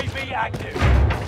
UAV active.